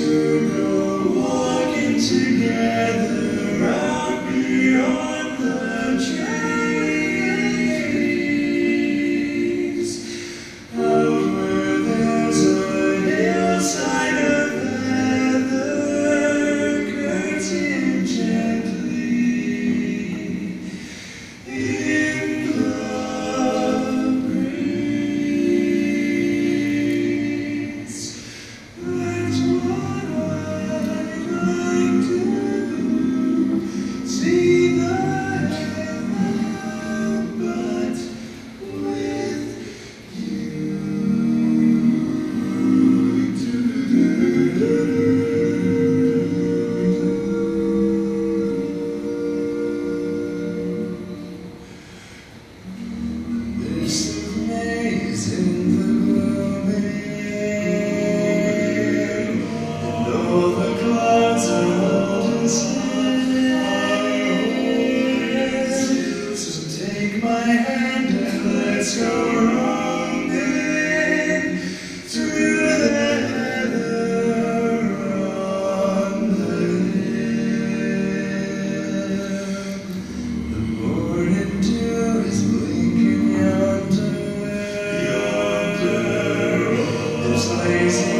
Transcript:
to go. praise